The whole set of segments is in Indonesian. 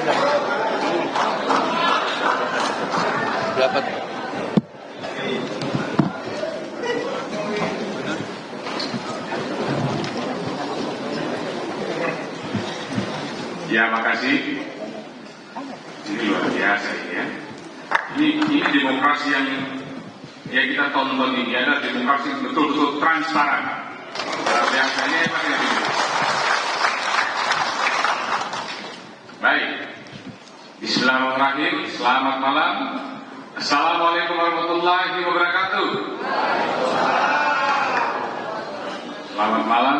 Berapa? Ya makasih. Ini luar biasa ya. Ini, ini demokrasi yang ya kita tonton ini adalah demokrasi betul-betul transparan. Biasanya emang ya. Baik. Bismillahirrahmanirrahim. Selamat malam. Assalamualaikum warahmatullahi wabarakatuh. Selamat malam.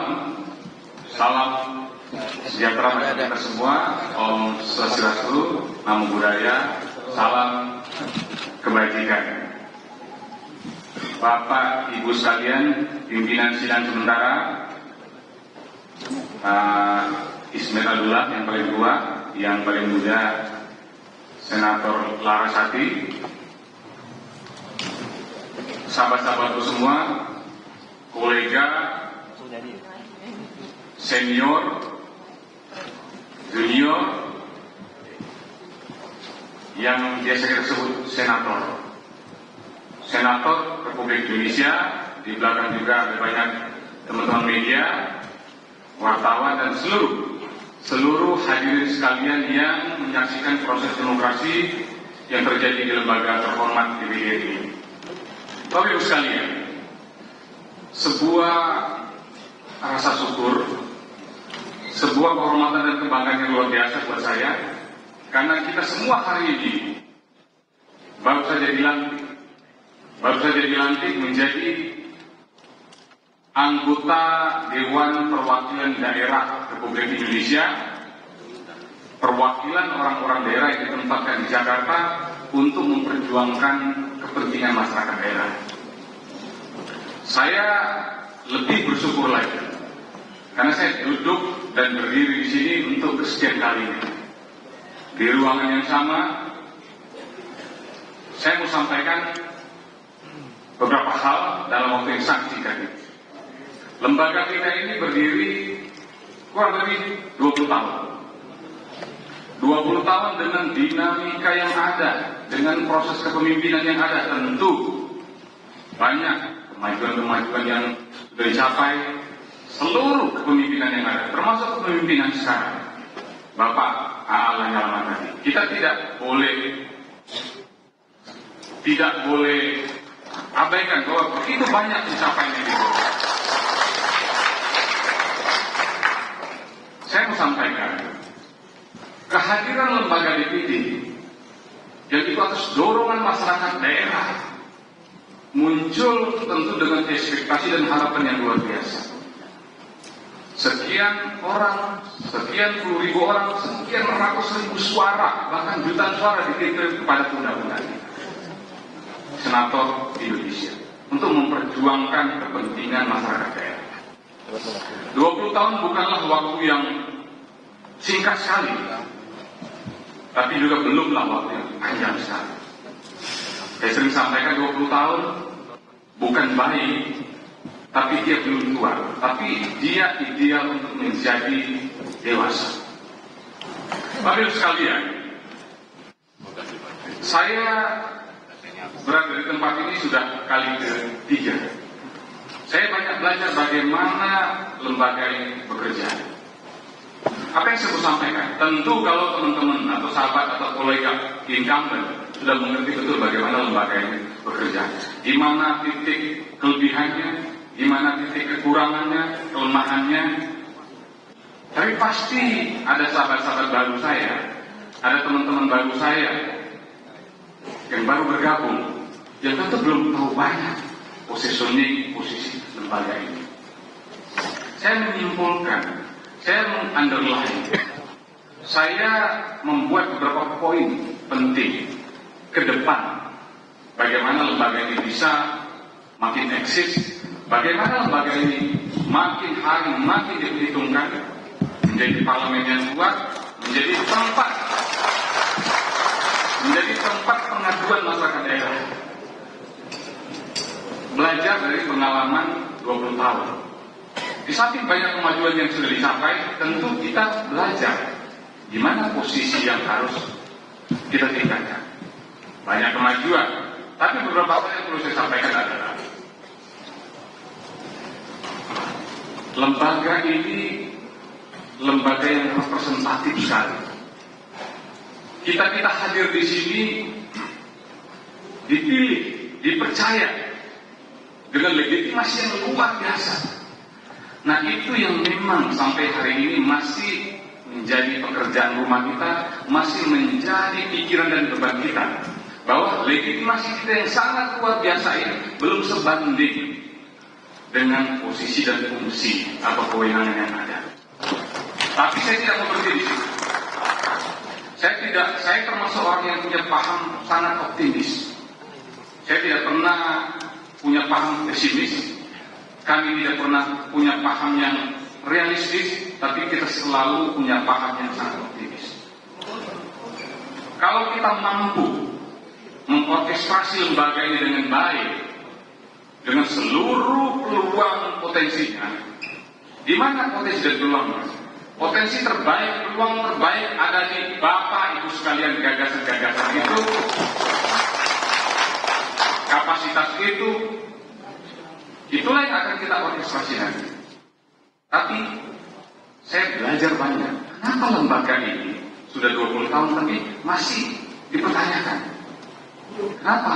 Salam sejahtera bagi kita semua. Om Swastiastu, Namo Buddhaya, salam kebajikan. Bapak, Ibu sekalian, pimpinan sidang sementara, uh, Ismail Abdullah yang paling tua, yang paling muda, Senator Larasati, sahabat-sahabatku semua, kolega, senior, junior, yang biasa kita sebut senator. Senator Republik Indonesia, di belakang juga ada banyak teman-teman media, wartawan dan seluruh seluruh hadirin sekalian yang menyaksikan proses demokrasi yang terjadi di lembaga terhormat di ini. Bapak Ibu sekalian, sebuah rasa syukur, sebuah kehormatan dan kebanggaan yang luar biasa buat saya, karena kita semua hari ini baru saja dilantik, baru saja dilantik menjadi anggota Dewan Perwakilan Daerah Republik Indonesia, perwakilan orang-orang daerah yang ditempatkan di Jakarta untuk memperjuangkan kepentingan masyarakat daerah. Saya lebih bersyukur lagi karena saya duduk dan berdiri di sini untuk kesekian kalinya. Di ruangan yang sama, saya mau sampaikan beberapa hal dalam waktu yang sangat singkat ini. Lembaga kita ini berdiri kurang lebih 20 tahun. 20 tahun dengan dinamika yang ada, dengan proses kepemimpinan yang ada, tentu banyak kemajuan-kemajuan yang sudah dicapai seluruh kepemimpinan yang ada, termasuk kepemimpinan sekarang. Bapak Allah Lanyala tadi. Kita tidak boleh tidak boleh abaikan bahwa begitu banyak pencapaian yang. Saya mau sampaikan kehadiran lembaga DPD yang itu atas dorongan masyarakat daerah muncul tentu dengan ekspektasi dan harapan yang luar biasa. Sekian orang, sekian puluh ribu orang, sekian ratus ribu suara, bahkan jutaan suara dikirim kepada undang-undang senator Indonesia untuk memperjuangkan kepentingan masyarakat daerah. 20 tahun bukanlah waktu yang singkat sekali, tapi juga belumlah waktu yang panjang sekali. Saya sering sampaikan 20 tahun bukan baik, tapi dia belum tua, tapi dia ideal untuk menjadi dewasa. Bapak sekalian, saya berada di tempat ini sudah kali ketiga. Saya banyak belajar bagaimana lembaga ini bekerja. Apa yang saya mau sampaikan? Tentu kalau teman-teman atau sahabat atau kolega incumbent sudah mengerti betul bagaimana lembaga ini bekerja. Di mana titik kelebihannya, di mana titik kekurangannya, kelemahannya. Tapi pasti ada sahabat-sahabat baru saya, ada teman-teman baru saya yang baru bergabung, yang tentu belum tahu banyak positioning posisi lembaga ini. Saya menyimpulkan, saya mengunderline, saya membuat beberapa poin penting ke depan bagaimana lembaga ini bisa makin eksis, bagaimana lembaga ini makin hari makin diperhitungkan menjadi parlemen yang kuat, menjadi tempat menjadi tempat pengaduan masyarakat daerah. Belajar dari pengalaman 20 tahun. Di samping banyak kemajuan yang sudah dicapai, tentu kita belajar di mana posisi yang harus kita tingkatkan. Banyak kemajuan, tapi beberapa hal yang perlu saya sampaikan adalah lembaga ini lembaga yang representatif sekali. Kita kita hadir di sini dipilih, dipercaya dengan legitimasi yang luar biasa. Nah itu yang memang sampai hari ini masih menjadi pekerjaan rumah kita, masih menjadi pikiran dan beban kita. Bahwa legitimasi kita yang sangat luar biasa ini belum sebanding dengan posisi dan fungsi atau kewenangan yang ada. Tapi saya tidak mau. Saya tidak, saya termasuk orang yang punya paham sangat optimis. Saya tidak pernah punya paham pesimis. Kami tidak pernah punya paham yang realistis, tapi kita selalu punya paham yang sangat optimis. Kalau kita mampu mengorkestrasi lembaga ini dengan baik, dengan seluruh peluang potensinya, di mana potensi dan peluang Potensi terbaik, peluang terbaik ada di Bapak Ibu sekalian gagasan-gagasan itu, kapasitas itu, itulah yang akan kita orkestrasi nanti. Tapi saya belajar banyak. Kenapa lembaga ini sudah 20 tahun tapi masih dipertanyakan? Kenapa?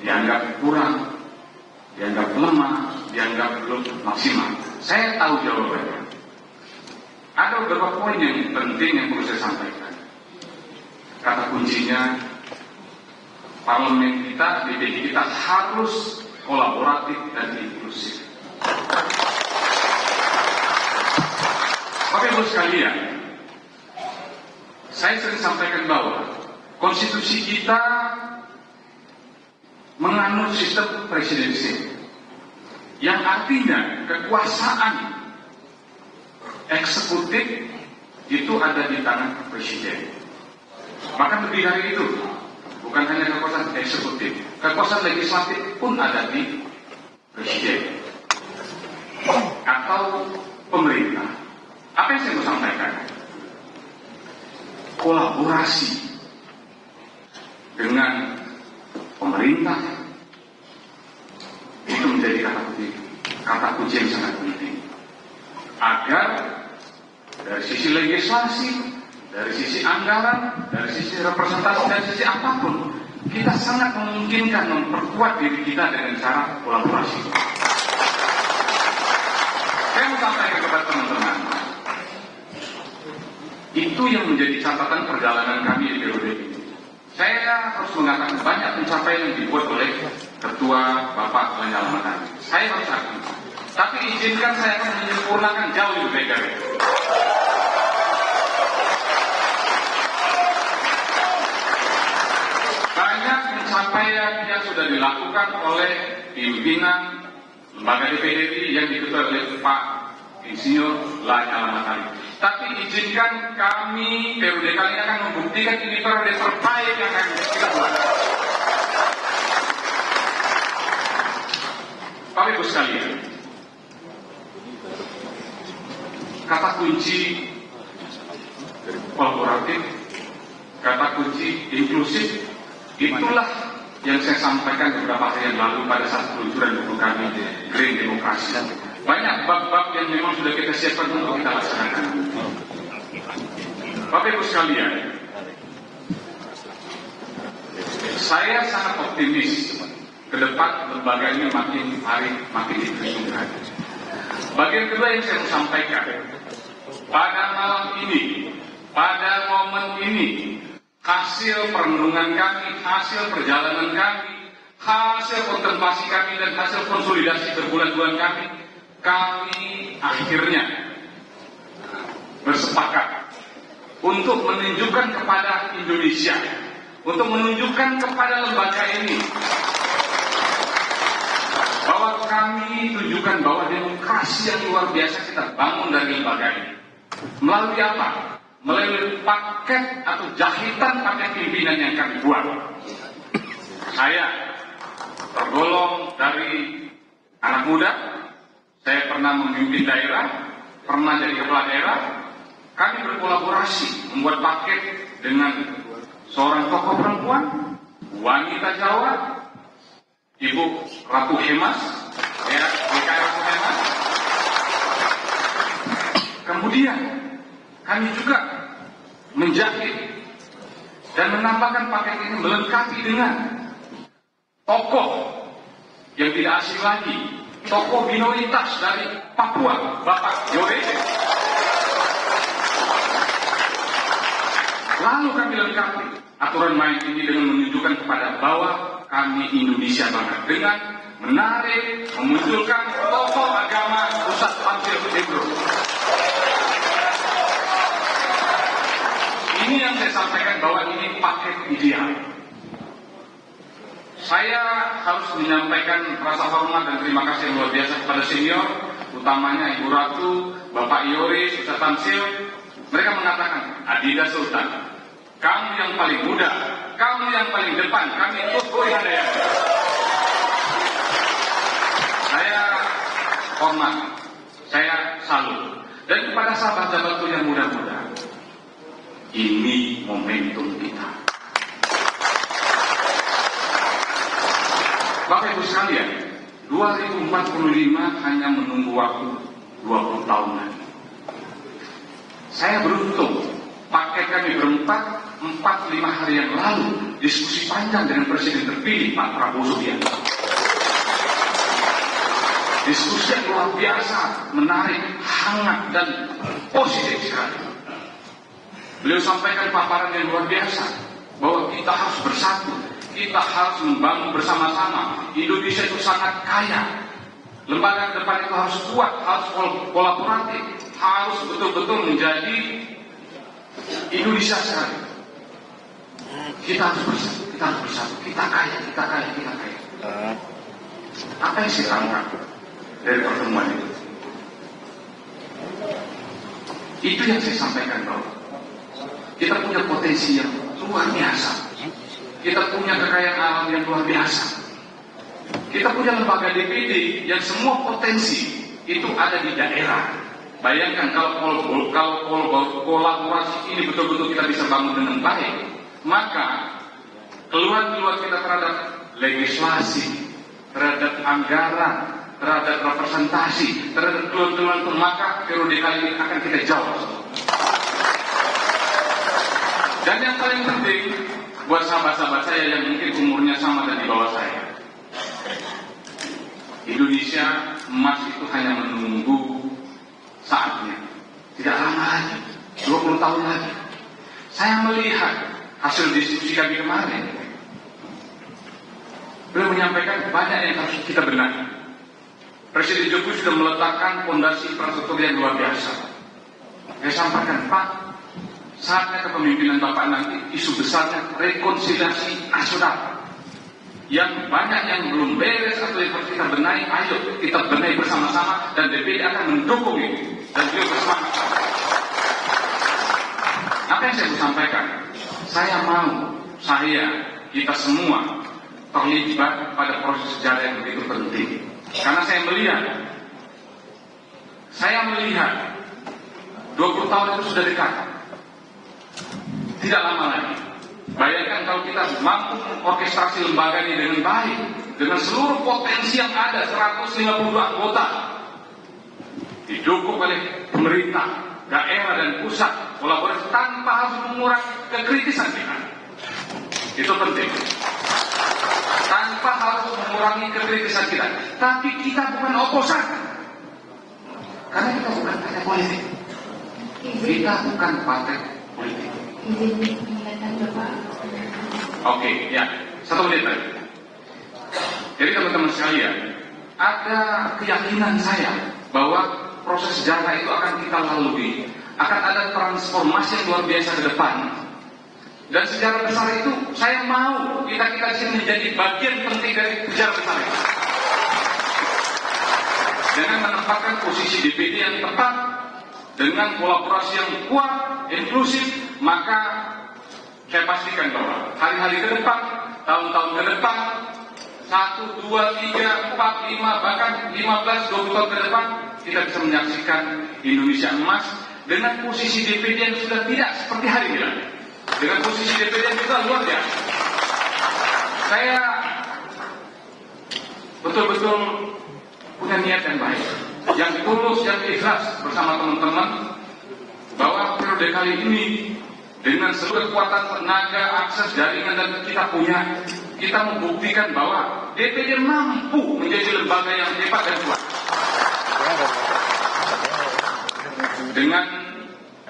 Dianggap kurang, dianggap lemah, dianggap belum maksimal. Saya tahu jawabannya. Ada beberapa poin yang penting yang perlu saya sampaikan. Kata kuncinya, parlemen kita, DPD kita harus kolaboratif dan inklusif. Bapak Ibu sekalian, saya sering sampaikan bahwa konstitusi kita menganut sistem presidensial yang artinya kekuasaan eksekutif itu ada di tangan presiden. Bahkan lebih dari itu, bukan hanya kekuasaan eksekutif, kekuasaan legislatif pun ada di presiden atau pemerintah. Apa yang saya mau sampaikan? Kolaborasi dengan pemerintah itu menjadi kata kunci, kata kunci yang sangat penting agar dari sisi legislasi, dari sisi anggaran, dari sisi representasi, dari sisi apa pun, kita sangat memungkinkan memperkuat diri kita dengan cara kolaborasi. Saya mau sampaikan kepada teman-teman, itu yang menjadi catatan perjalanan kami di periode ini. Saya harus mengatakan banyak pencapaian yang dibuat oleh Ketua Bapak Lanyala Matani. Saya harus akui. Tapi izinkan saya akan menyempurnakan jauh lebih baik dari itu. Banyak pencapaian yang sudah dilakukan oleh pimpinan lembaga DPD yang diketuai oleh Pak Insinyur Lanyala Matali. Tapi izinkan kami periode kali ini akan membuktikan ini periode terbaik yang akan kita buat. Bapak Ibu sekalian, kata kunci kolaboratif, kata kunci inklusif, itulah yang saya sampaikan beberapa hari yang lalu pada saat peluncuran buku kami Green Demokrasi. Banyak bab-bab yang memang sudah kita siapkan untuk kita laksanakan. Bapak Ibu sekalian, saya sangat optimis ke depan lembaga ini makin hari makin diperhitungkan. Bagian kedua yang saya mau sampaikan, pada malam ini, pada momen ini, hasil perenungan kami, hasil perjalanan kami, hasil kontemplasi kami dan hasil konsolidasi berbulan-bulan kami, kami akhirnya bersepakat untuk menunjukkan kepada Indonesia, untuk menunjukkan kepada lembaga ini bahwa kami tunjukkan bahwa demokrasi yang luar biasa kita bangun dari lembaga ini. Melalui apa? Melalui paket atau jahitan paket pimpinan yang kami buat. Saya tergolong dari anak muda, saya pernah memimpin daerah, pernah jadi kepala daerah, kami berkolaborasi membuat paket dengan seorang tokoh perempuan, wanita Jawa, Ibu Ratu Hemas, ya, Ratu Hemas. Kemudian kami juga menjahit dan menambahkan paket ini melengkapi dengan tokoh yang tidak asing lagi, tokoh minoritas dari Papua, Bapak Yore. Lalu kami lengkapi aturan main ini dengan menunjukkan kepada bahwa kami Indonesia banget dengan menarik, memunculkan tokoh agama pusat Pansil Hebrew. Ini yang saya sampaikan bahwa ini paket ideal. Saya harus menyampaikan rasa hormat dan terima kasih luar biasa kepada senior, utamanya Ibu Ratu, Bapak Yoris, Ustaz Tamsil. Mereka mengatakan, Adidas Sultan, kamu yang paling muda, kamu yang paling depan, kami ada ya. Saya hormat, saya salut. Dan kepada sahabat-sahabatku yang muda-muda, ini momentum kita. Bapak Ibu sekalian, 2045 hanya menunggu waktu 20 tahun lagi. Saya beruntung, paket kami berempat, 4-5 hari yang lalu, diskusi panjang dengan Presiden terpilih Pak Prabowo Subianto. Diskusi yang luar biasa, menarik, hangat, dan positif sekali. Beliau sampaikan paparan yang luar biasa bahwa kita harus bersatu, kita harus membangun bersama-sama. Indonesia itu sangat kaya. Lembaga ke depan itu harus kuat, harus kolaboratif, harus betul-betul menjadi Indonesia sekali. Kita harus bersatu, kita harus bersatu, kita kaya, kita kaya, kita kaya. Apa yang saya tangkap dari pertemuan itu? Itu yang saya sampaikan bahwa kita punya potensi yang luar biasa. Kita punya kekayaan alam yang luar biasa. Kita punya lembaga DPD yang semua potensi itu ada di daerah. Bayangkan kalau kolaborasi ini betul-betul kita bisa bangun dengan baik, maka keluhan-keluhan kita terhadap legislasi, terhadap anggaran, terhadap representasi, terhadap keluhan-keluhan maka periode kali akan kita jawab. Dan yang paling penting buat sahabat-sahabat saya yang mungkin umurnya sama dan di bawah saya. Indonesia emas itu hanya menunggu saatnya. Tidak lama lagi, 20 tahun lagi. Saya melihat hasil diskusi kami kemarin. Beliau menyampaikan banyak yang harus kita benahi. Presiden Jokowi sudah meletakkan fondasi infrastruktur yang luar biasa. Saya sampaikan, Pak, saatnya kepemimpinan Bapak nanti isu besarnya rekonsiliasi nasional yang banyak yang belum beres atau yang harus kita benahi, ayo kita benahi bersama-sama dan DPD akan mendukung ini dan beliau bersemangat. Apa yang saya mau sampaikan? Saya mau saya kita semua terlibat pada proses sejarah yang begitu penting. Karena saya melihat, saya melihat 20 tahun itu sudah dekat. Tidak lama lagi. Bayangkan kalau kita mampu orkestrasi lembaga ini dengan baik, dengan seluruh potensi yang ada, 152 anggota, didukung oleh pemerintah, daerah dan pusat, kolaborasi tanpa harus mengurangi kekritisan kita. Itu penting. Tanpa harus mengurangi kekritisan kita. Tapi kita bukan oposan. Karena kita bukan partai politik. Kita bukan partai politik. Oke, ya. Satu menit lagi. Jadi teman-teman sekalian, ada keyakinan saya bahwa proses sejarah itu akan kita lalui. Akan ada transformasi yang luar biasa ke depan. Dan sejarah besar itu, saya mau kita-kita sini menjadi bagian penting dari sejarah besar itu. Dengan menempatkan posisi DPD yang tepat, dengan kolaborasi yang kuat, inklusif, maka saya pastikan bahwa hari-hari ke depan, tahun-tahun ke depan, satu, dua, tiga, empat, lima, bahkan lima belas, dua tahun ke depan, kita bisa menyaksikan Indonesia emas dengan posisi DPD yang sudah tidak seperti hari ini. Dengan posisi DPD yang sudah luar biasa. Saya betul-betul punya niat yang baik, yang tulus, yang ikhlas bersama teman-teman bahwa periode kali ini dengan seluruh kekuatan tenaga, akses jaringan dan kita punya, kita membuktikan bahwa DPD mampu menjadi lembaga yang hebat dan kuat. Dengan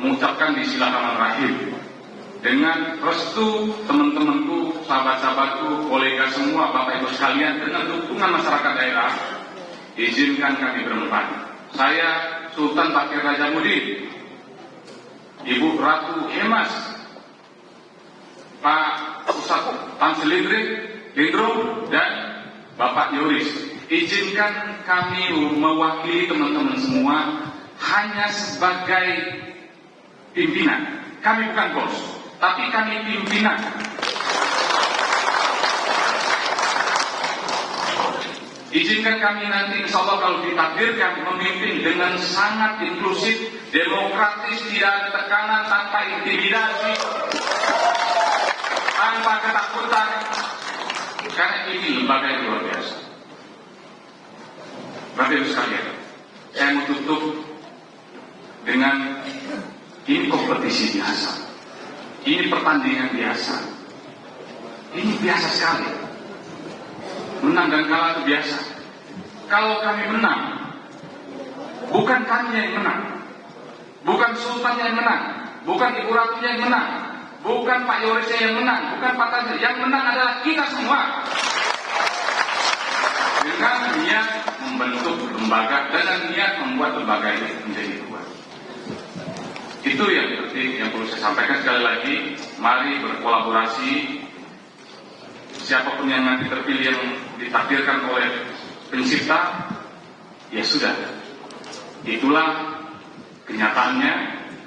mengucapkan di silakan rahim, dengan restu teman-temanku, sahabat-sahabatku, kolega semua, bapak ibu sekalian, dengan dukungan masyarakat daerah, izinkan kami berempat. Saya Sultan Bakir Raja Mudi, Ibu Ratu Hemas, Pak Ustaz Panselindri, Lindro, dan Bapak Yoris. Izinkan kami mewakili teman-teman semua hanya sebagai pimpinan. Kami bukan bos, tapi kami pimpinan. Izinkan kami nanti insya Allah kalau ditakdirkan memimpin dengan sangat inklusif, demokratis, tidak ada tekanan, tanpa intimidasi, tanpa ketakutan. Karena ini lembaga yang luar biasa. Bapak Ibu sekalian, saya mau tutup dengan ini kompetisi biasa. Ini pertandingan biasa. Ini biasa sekali. Menang dan kalah itu biasa. Kalau kami menang, bukan kami yang menang. Bukan Sultan yang menang. Bukan Ibu Ratu yang menang. Bukan Pak Yorisnya yang menang. Bukan Pak Tanjir. Yang menang adalah kita semua. Dengan niat membentuk lembaga dan niat membuat lembaga ini menjadi kuat. Itu yang penting yang perlu saya sampaikan sekali lagi. Mari berkolaborasi siapa pun yang nanti terpilih yang ditakdirkan oleh pencipta, ya sudah. Itulah kenyataannya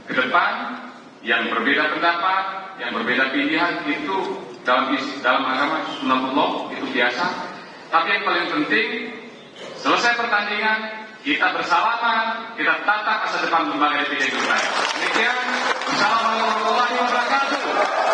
ke depan yang berbeda pendapat, yang berbeda pilihan itu dalam dalam agama sunatullah itu biasa. Tapi yang paling penting selesai pertandingan kita bersalaman, kita tatap masa depan lembaga DPD kita. Demikian, Assalamualaikum warahmatullahi wabarakatuh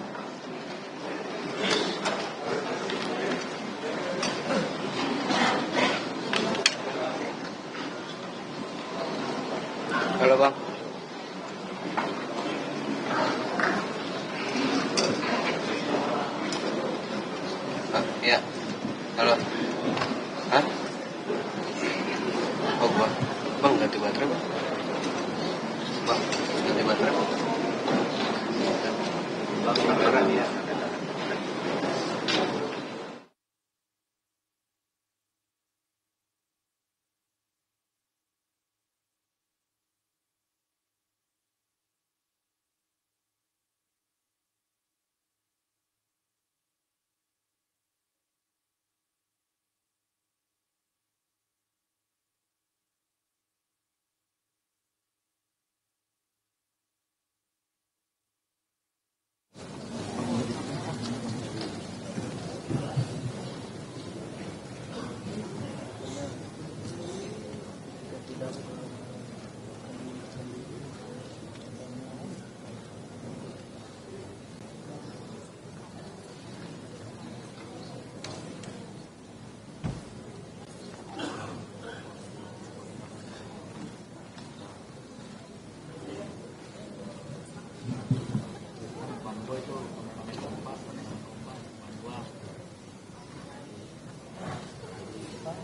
Halo bang. Ah, iya. Halo. Hah? Oh gua. Bang ganti baterai bang. Bang ganti baterai bang. Bang baterai ya.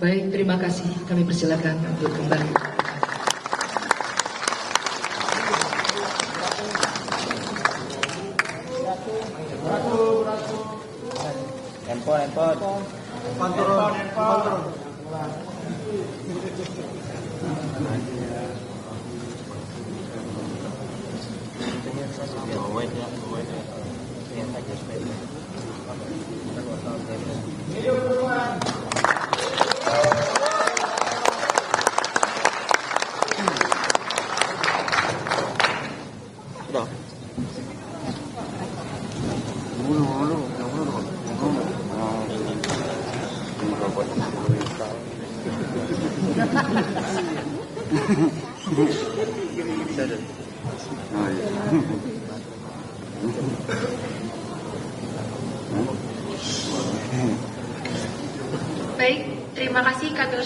Baik, terima kasih. Kami persilakan untuk kembali. Handphone, handphone. Handphone, handphone.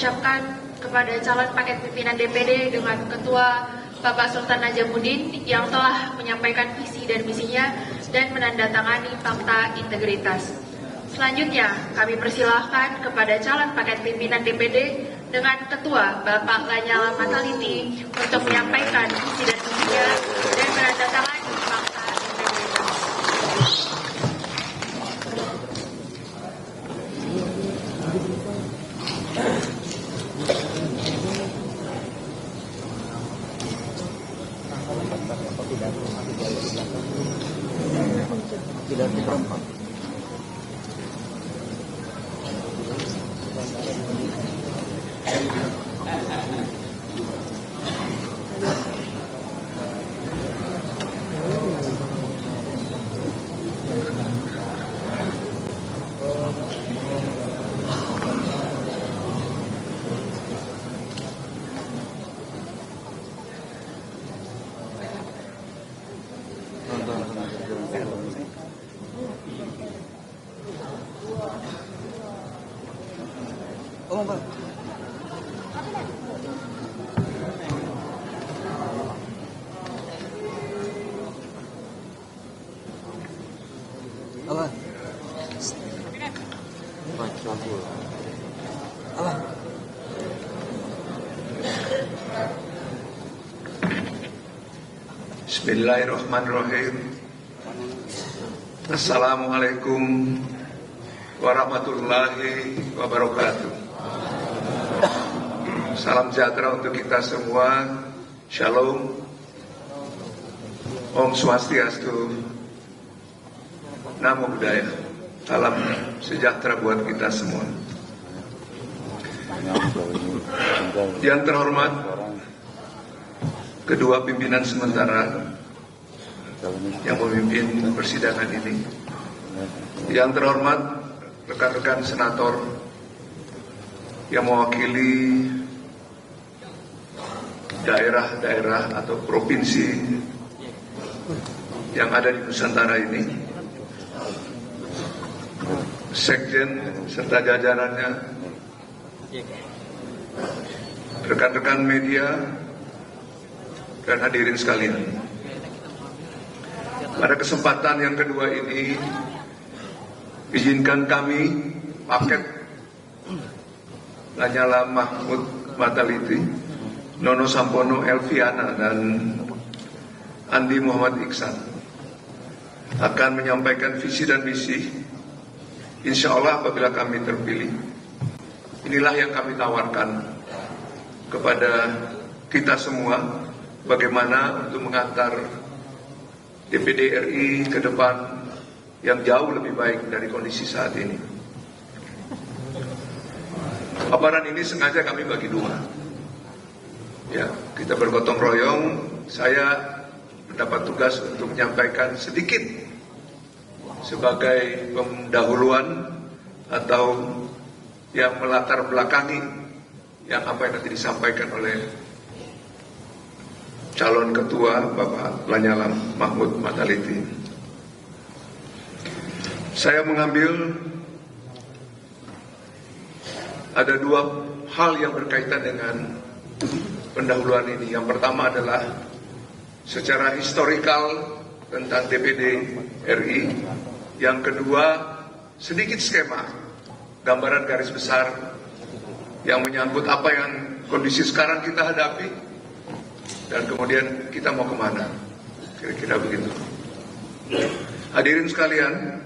Ucapkan kepada calon paket pimpinan DPD dengan Ketua Bapak Sultan Najamuddin yang telah menyampaikan visi dan misinya dan menandatangani fakta integritas. Selanjutnya, kami persilahkan kepada calon paket pimpinan DPD dengan Ketua Bapak Lanyala Mataliti untuk menyampaikan visi dan misinya dan menandatangani fakta integritas. Oh, Bang. Apa? Apa? Bismillahirrahmanirrahim. Assalamualaikum warahmatullahi wabarakatuh. Salam sejahtera untuk kita semua. Shalom. Om Swastiastu. Namo Buddhaya. Salam sejahtera buat kita semua. Yang terhormat, kedua pimpinan sementara yang memimpin persidangan ini. Yang terhormat rekan-rekan senator yang mewakili daerah-daerah atau provinsi yang ada di Nusantara ini. Sekjen serta jajarannya, rekan-rekan media, dan hadirin sekalian. Pada kesempatan yang kedua ini, izinkan kami paket Lanyala Mahmud Mataliti, Nono Sampono Elviana, dan Andi Muhammad Iksan akan menyampaikan visi dan misi. Insya Allah apabila kami terpilih, inilah yang kami tawarkan kepada kita semua bagaimana untuk mengantar DPD RI ke depan yang jauh lebih baik dari kondisi saat ini. Paparan ini sengaja kami bagi dua. Ya, kita bergotong royong. Saya mendapat tugas untuk menyampaikan sedikit sebagai pendahuluan atau yang melatar belakangi yang apa yang nanti disampaikan oleh calon ketua Bapak Lanyala Mahmud Mataliti. Saya mengambil ada dua hal yang berkaitan dengan pendahuluan ini. Yang pertama adalah secara historikal tentang DPD RI. Yang kedua sedikit skema, gambaran garis besar yang menyangkut apa yang kondisi sekarang kita hadapi dan kemudian kita mau ke mana? Kira-kira begitu. Hadirin sekalian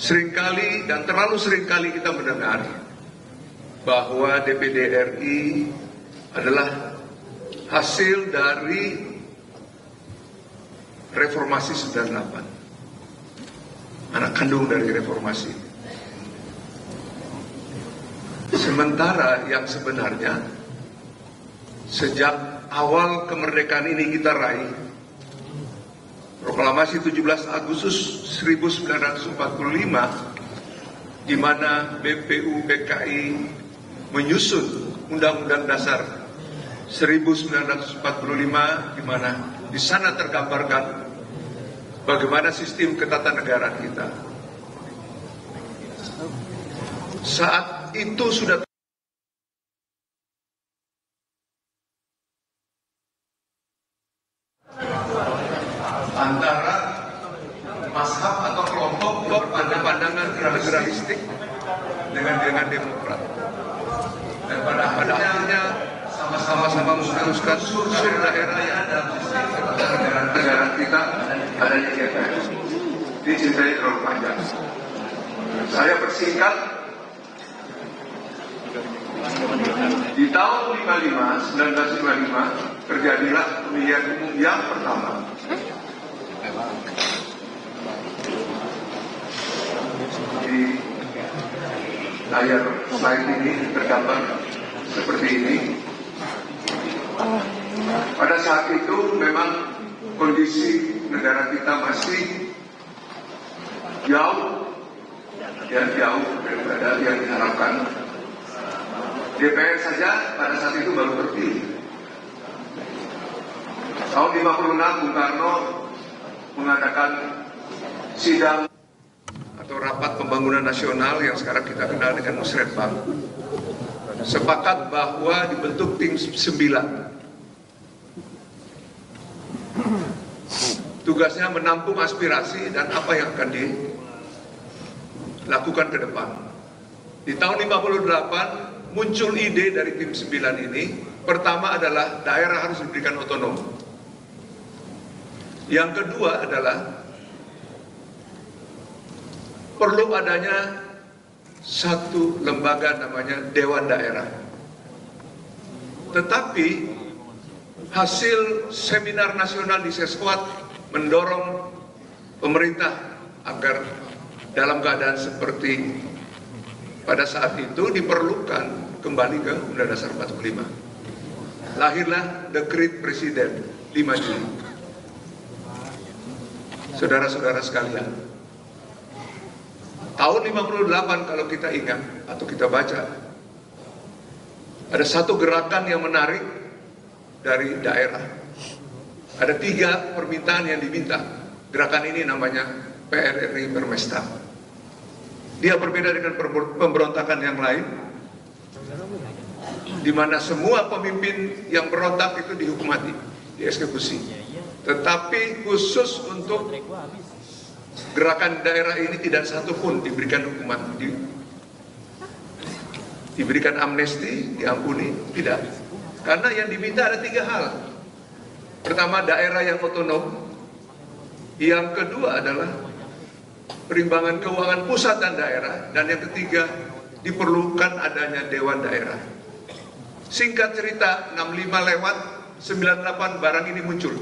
sering kali dan terlalu sering kali kita mendengar bahwa DPD RI adalah hasil dari reformasi 98 anak kandung dari reformasi. Sementara yang sebenarnya sejak awal kemerdekaan ini kita raih, proklamasi 17 Agustus 1945 di mana BPU PKI menyusun Undang-Undang Dasar 1945 di mana di sana tergambarkan bagaimana sistem ketatanegaraan kita. Saat itu sudah antara mazhab atau kelompok berpandang federalistik dengan dengan demokrat. Dan pada akhirnya sama-sama memutuskan unsur daerah yang ada dalam sistem ketatanegaraan negara kita ada di DPR. Dicintai terlalu panjang. Saya persingkat di tahun 55, 1955 terjadilah pemilihan umum yang pertama. Di layar slide ini tergambar seperti ini. Pada saat itu memang kondisi negara kita masih jauh ya jauh daripada yang diharapkan. DPR saja pada saat itu baru terpilih. Tahun 56 Bung Karno mengadakan sidang atau rapat pembangunan nasional yang sekarang kita kenal dengan Musrembang sepakat bahwa dibentuk tim 9 tugasnya menampung aspirasi dan apa yang akan dilakukan ke depan. Di tahun 58 muncul ide dari tim 9 ini. Pertama adalah daerah harus diberikan otonom. Yang kedua adalah perlu adanya satu lembaga namanya Dewan Daerah. Tetapi hasil seminar nasional di Seskuat mendorong pemerintah agar dalam keadaan seperti pada saat itu diperlukan kembali ke Undang Dasar 45. Lahirlah dekrit Presiden 5 Juli. Saudara-saudara sekalian, tahun 58 kalau kita ingat atau kita baca, ada satu gerakan yang menarik dari daerah. Ada tiga permintaan yang diminta. Gerakan ini namanya PRRI Permesta. Dia berbeda dengan pemberontakan yang lain, di mana semua pemimpin yang berontak itu dihukum mati, dieksekusi. Tetapi khusus untuk gerakan daerah ini tidak satu pun diberikan hukuman, di, diberikan amnesti, diampuni, tidak. Karena yang diminta ada tiga hal. Pertama daerah yang otonom, yang kedua adalah perimbangan keuangan pusat dan daerah, dan yang ketiga diperlukan adanya dewan daerah. Singkat cerita, 65 lewat, 98 barang ini muncul.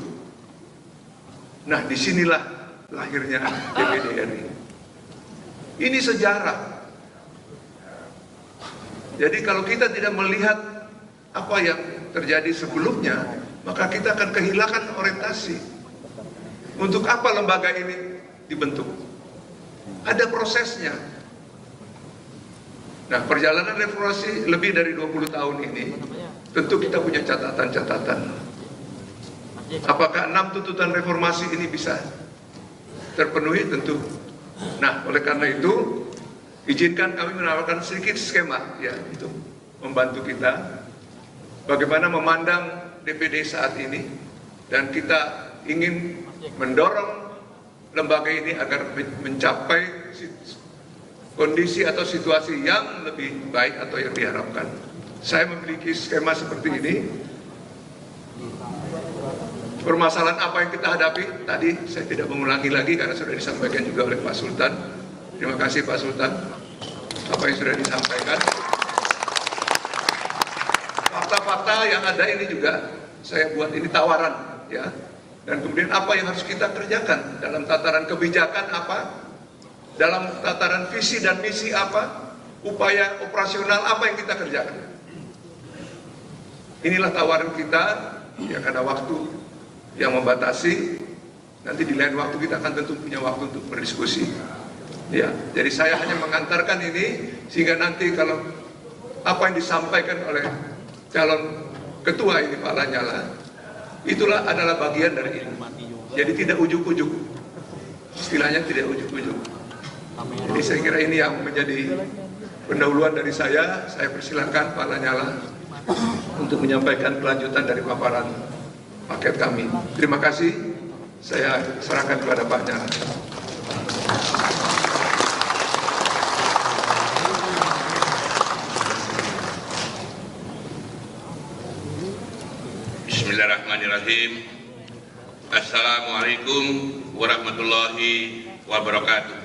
Nah, di sinilah lahirnya DPD RI. Ini sejarah. Jadi kalau kita tidak melihat apa yang terjadi sebelumnya, maka kita akan kehilangan orientasi. Untuk apa lembaga ini dibentuk? Ada prosesnya. Nah, perjalanan reformasi lebih dari 20 tahun ini, tentu kita punya catatan-catatan. Apakah enam tuntutan reformasi ini bisa terpenuhi? Tentu. Nah, oleh karena itu, izinkan kami menawarkan sedikit skema, ya, itu membantu kita bagaimana memandang DPD saat ini dan kita ingin mendorong lembaga ini agar mencapai kondisi atau situasi yang lebih baik atau yang diharapkan. Saya memiliki skema seperti ini. Permasalahan apa yang kita hadapi tadi saya tidak mengulangi lagi karena sudah disampaikan juga oleh Pak Sultan. Terima kasih Pak Sultan apa yang sudah disampaikan. Fakta-fakta yang ada ini juga saya buat ini tawaran ya. Dan kemudian apa yang harus kita kerjakan dalam tataran kebijakan apa dalam tataran visi dan misi apa, upaya operasional apa yang kita kerjakan. Inilah tawaran kita, ya karena waktu yang membatasi, nanti di lain waktu kita akan tentu punya waktu untuk berdiskusi. Ya, jadi saya hanya mengantarkan ini sehingga nanti kalau apa yang disampaikan oleh calon ketua ini Pak Lanyala, itulah adalah bagian dari ini. Jadi tidak ujuk-ujuk, istilahnya tidak ujuk-ujuk. Jadi saya kira ini yang menjadi pendahuluan dari saya. Saya persilahkan Pak Lanyala untuk menyampaikan kelanjutan dari paparan paket kami. Terima kasih. Saya serahkan kepada Pak Nyala. Bismillahirrahmanirrahim. Assalamualaikum warahmatullahi wabarakatuh.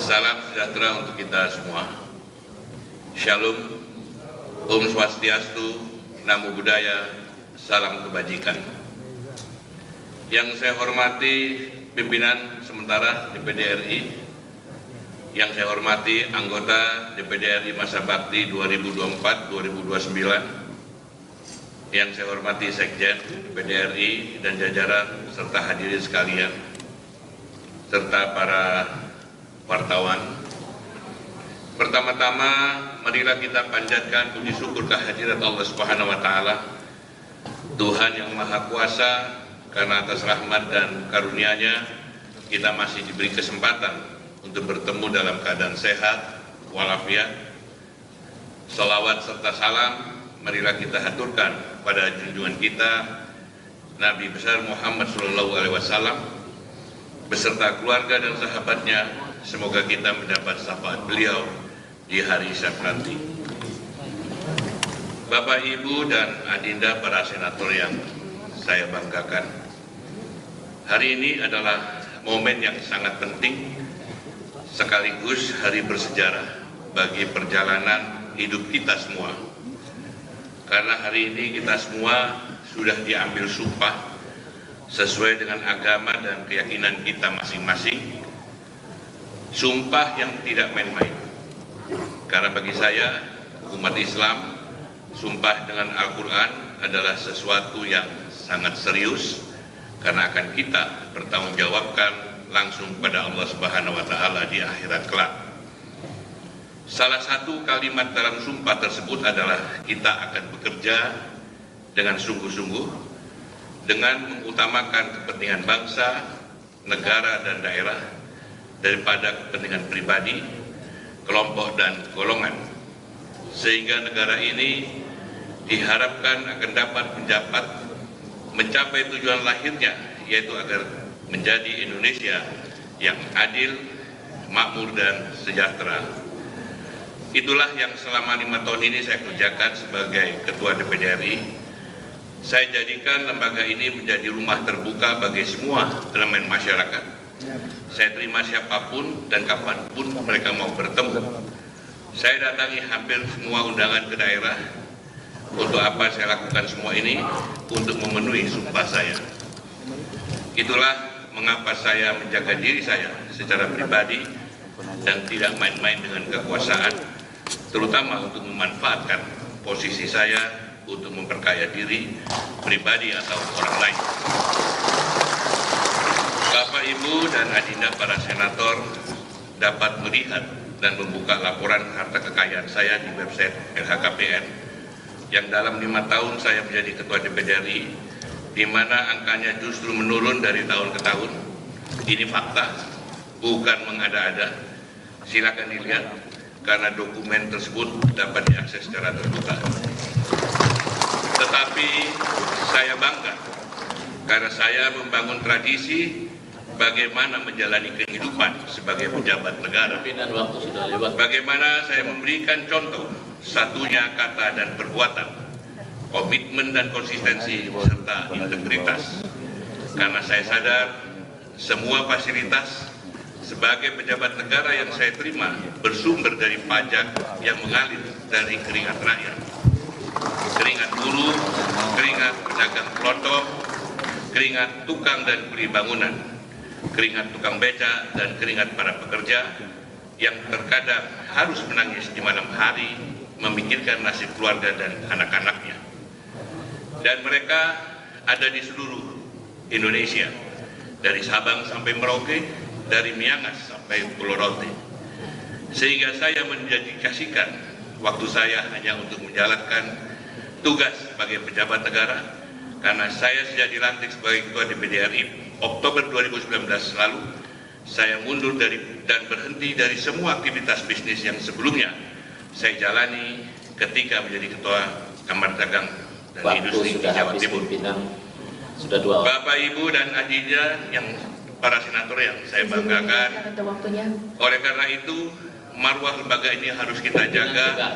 Salam sejahtera untuk kita semua. Shalom, Om Swastiastu, Namo Buddhaya, Salam Kebajikan. Yang saya hormati pimpinan sementara DPD RI, yang saya hormati anggota DPD RI masa bakti 2024-2029, yang saya hormati Sekjen DPD RI dan jajaran serta hadirin sekalian, serta para wartawan. Pertama-tama, marilah kita panjatkan puji syukur kehadirat Allah Subhanahu wa taala. Tuhan yang Maha Kuasa karena atas rahmat dan karunia-Nya kita masih diberi kesempatan untuk bertemu dalam keadaan sehat walafiat. Salawat serta salam marilah kita haturkan pada junjungan kita Nabi besar Muhammad Shallallahu Alaihi Wasallam beserta keluarga dan sahabatnya semoga kita mendapat syafaat beliau di hari hisab nanti. Bapak, Ibu, dan Adinda para senator yang saya banggakan. Hari ini adalah momen yang sangat penting sekaligus hari bersejarah bagi perjalanan hidup kita semua. Karena hari ini kita semua sudah diambil sumpah sesuai dengan agama dan keyakinan kita masing-masing. Sumpah yang tidak main-main. Karena bagi saya, umat Islam, sumpah dengan Al-Quran adalah sesuatu yang sangat serius karena akan kita bertanggungjawabkan langsung pada Allah Subhanahu wa taala di akhirat kelak. Salah satu kalimat dalam sumpah tersebut adalah kita akan bekerja dengan sungguh-sungguh dengan mengutamakan kepentingan bangsa, negara dan daerah daripada kepentingan pribadi, kelompok dan golongan. Sehingga negara ini diharapkan akan dapat mendapat mencapai tujuan lahirnya yaitu agar menjadi Indonesia yang adil, makmur dan sejahtera. Itulah yang selama lima tahun ini saya kerjakan sebagai Ketua DPD RI. Saya jadikan lembaga ini menjadi rumah terbuka bagi semua elemen masyarakat. Saya terima siapa pun dan kapan pun mereka mau bertemu. Saya datangi hampir semua undangan ke daerah. Untuk apa saya lakukan semua ini? Untuk memenuhi sumpah saya. Itulah mengapa saya menjaga diri saya secara pribadi dan tidak main-main dengan kekuasaan, terutama untuk memanfaatkan posisi saya untuk memperkaya diri pribadi atau orang lain. Bapak, Ibu, dan Adinda para senator dapat melihat dan membuka laporan harta kekayaan saya di website LHKPN yang dalam lima tahun saya menjadi Ketua DPD RI di mana angkanya justru menurun dari tahun ke tahun. Ini fakta, bukan mengada-ada. Silakan dilihat karena dokumen tersebut dapat diakses secara terbuka. Tetapi saya bangga karena saya membangun tradisi bagaimana menjalani kehidupan sebagai pejabat negara. Bagaimana saya memberikan contoh satunya kata dan perbuatan, komitmen dan konsistensi serta integritas. Karena saya sadar semua fasilitas sebagai pejabat negara yang saya terima bersumber dari pajak yang mengalir dari keringat rakyat. Keringat buruh, keringat pedagang kelontong, keringat tukang dan kuli bangunan. keringat tukang beca, dan keringat para pekerja yang terkadang harus menangis di malam hari memikirkan nasib keluarga dan anak-anaknya. Dan mereka ada di seluruh Indonesia, dari Sabang sampai Merauke, dari Miangas sampai Pulau Rote. Sehingga saya mendedikasikan waktu saya hanya untuk menjalankan tugas sebagai pejabat negara, karena saya sejak dilantik sebagai Ketua DPD RI Oktober 2019 lalu, saya mundur dari dan berhenti dari semua aktivitas bisnis yang sebelumnya saya jalani ketika menjadi Ketua Kamar Dagang dan Waktu Industri di Jawa habis Timur. pimpinan sudah dua orang. Bapak, Ibu, dan adiknya yang para senator yang saya banggakan. Oleh karena itu, marwah lembaga ini harus kita jaga.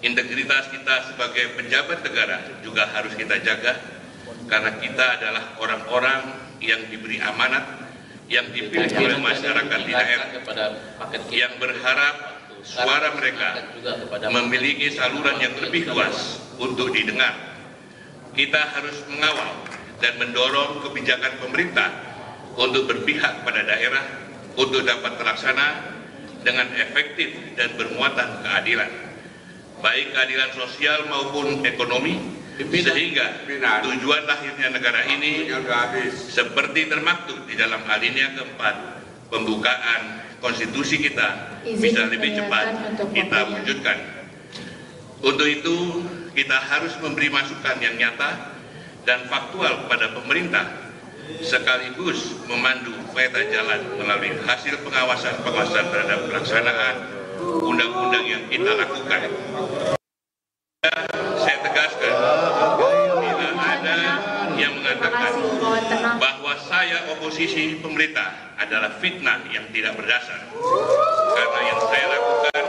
Integritas kita sebagai pejabat negara juga harus kita jaga. Karena kita adalah orang-orang yang diberi amanat, yang dipilih oleh masyarakat di daerah, yang berharap suara mereka memiliki saluran yang lebih luas untuk didengar. Kita harus mengawal dan mendorong kebijakan pemerintah untuk berpihak pada daerah untuk dapat terlaksana dengan efektif dan bermuatan keadilan, baik keadilan sosial maupun ekonomi, sehingga tujuan lahirnya negara ini seperti termaktub di dalam alinea keempat pembukaan konstitusi kita Izin bisa lebih cepat kita wujudkan. Untuk itu kita harus memberi masukan yang nyata dan faktual kepada pemerintah sekaligus memandu peta jalan melalui hasil pengawasan-pengawasan terhadap pelaksanaan undang-undang yang kita lakukan. Saya tegaskan, bila ada yang mengatakan tenang. Bahwa saya oposisi pemerintah adalah fitnah yang tidak berdasar. Karena yang saya lakukan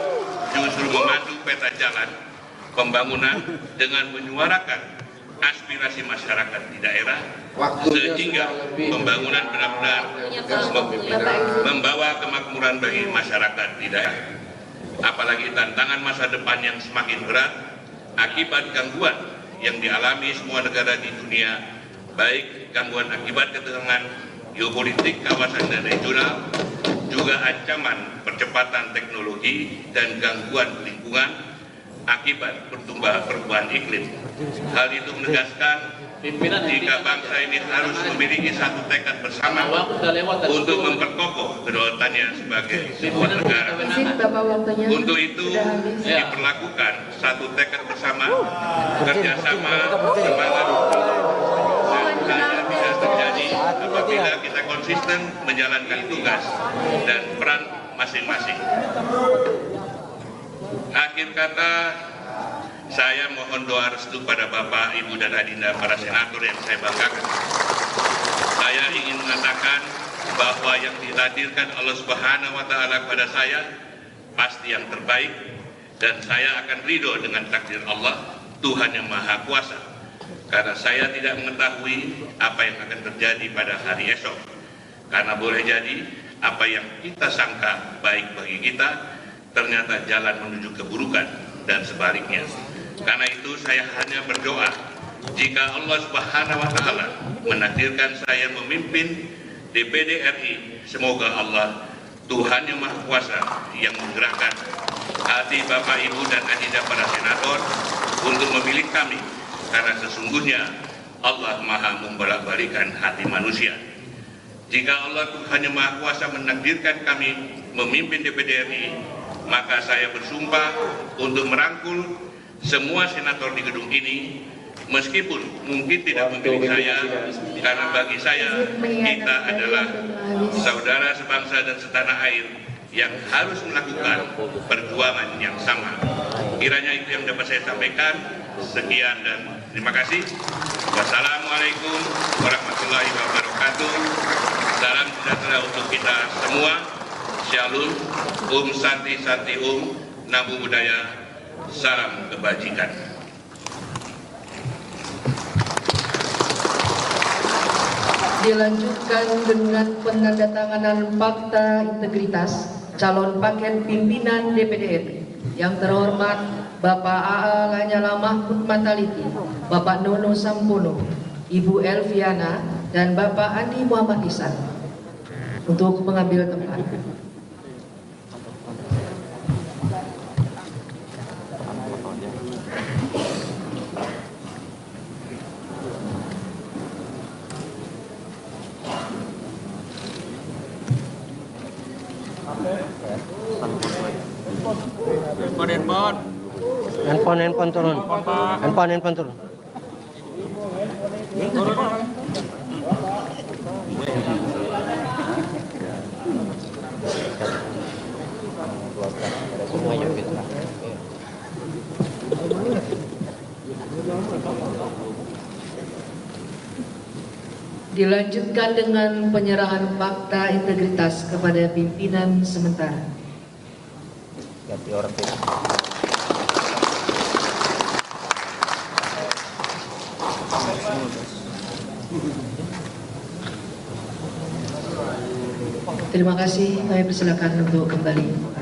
justru memandu peta jalan pembangunan dengan menyuarakan aspirasi masyarakat di daerah sehingga pembangunan benar-benar mem- membawa kemakmuran bagi masyarakat di daerah. Apalagi tantangan masa depan yang semakin berat akibat gangguan yang dialami semua negara di dunia, baik gangguan akibat ketegangan geopolitik kawasan dan regional, juga ancaman percepatan teknologi dan gangguan lingkungan akibat pertumbuhan perubahan iklim. Hal itu menegaskan pimpinan jika bangsa ini harus memiliki satu tekad bersama Waktu sudah lewat dan untuk memperkokoh kedaulatannya sebagai sebuah negara. Untuk itu. Ya. diperlakukan satu tekad bersama, kerjasama, semangat, bisa terjadi apabila kita konsisten menjalankan tugas dan peran masing-masing. Akhir kata, saya mohon doa restu pada Bapak, Ibu, dan Adinda para senator yang saya banggakan. Saya ingin mengatakan bahwa yang dihadirkan Allah Subhanahu wa taala kepada saya pasti yang terbaik dan saya akan ridho dengan takdir Allah, Tuhan yang Maha Kuasa. Karena saya tidak mengetahui apa yang akan terjadi pada hari esok. Karena boleh jadi apa yang kita sangka baik bagi kita ternyata jalan menuju keburukan dan sebaliknya. Karena itu saya hanya berdoa jika Allah Subhanahu wa taala menakdirkan saya memimpin DPD RI, semoga Allah Tuhan yang Maha Kuasa yang menggerakkan hati Bapak Ibu dan Adinda para senator untuk memilih kami karena sesungguhnya Allah Maha membolak-balikan hati manusia. Jika Allah Tuhan yang Maha Kuasa menakdirkan kami memimpin DPD RI, maka saya bersumpah untuk merangkul semua senator di gedung ini meskipun mungkin tidak memilih saya karena bagi saya kita adalah saudara sebangsa dan setanah air yang harus melakukan perjuangan yang sama. Kiranya itu yang dapat saya sampaikan. Sekian dan terima kasih. Wassalamualaikum warahmatullahi wabarakatuh. Salam sejahtera untuk kita semua. Shalom, Om Santi Santi Om, Namo Buddhaya, salam kebajikan. Dilanjutkan dengan penandatanganan fakta integritas calon paket pimpinan DPD RI yang terhormat Bapak AA Lanyala Mahmud Mataliti, Bapak Nono Sampono, Ibu Elviana, dan Bapak Andi Muhammad Isan. untuk mengambil tempat. Handphone, turun. Handphone, handphone turun. Dilanjutkan dengan penyerahan fakta integritas kepada pimpinan sementara. Ganti orang. Terima kasih, kami persilakan untuk kembali.